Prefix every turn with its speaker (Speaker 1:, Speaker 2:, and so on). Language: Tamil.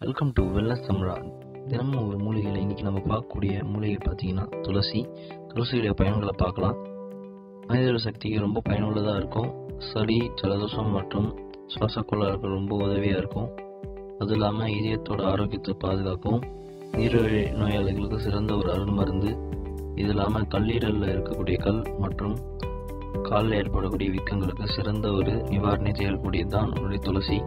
Speaker 1: வெல்கம் டு வெல்லஸ் தமிழா தினமும் ஒரு மூலிகையில் இன்றைக்கி நம்ம பார்க்கக்கூடிய மூலிகை பார்த்தீங்கன்னா துளசி. துளசியுடைய பயன்களை பார்க்கலாம். மனிதர் சக்திக்கு ரொம்ப பயனுள்ளதாக இருக்கும். சளி ஜலதோஷம் மற்றும் சுவாச ரொம்ப உதவியாக இருக்கும். அது இல்லாமல் இதயத்தோட ஆரோக்கியத்தை பாதுகாக்கும். நீரிழிவு நோயாளிகளுக்கு சிறந்த ஒரு அருள் மருந்து. இது இல்லாமல் கல்லீரலில் இருக்கக்கூடிய கல் மற்றும் காலில் ஏற்படக்கூடிய வீக்கங்களுக்கு சிறந்த ஒரு நிவாரணி செய்யக்கூடியது தான் உடைய துளசி.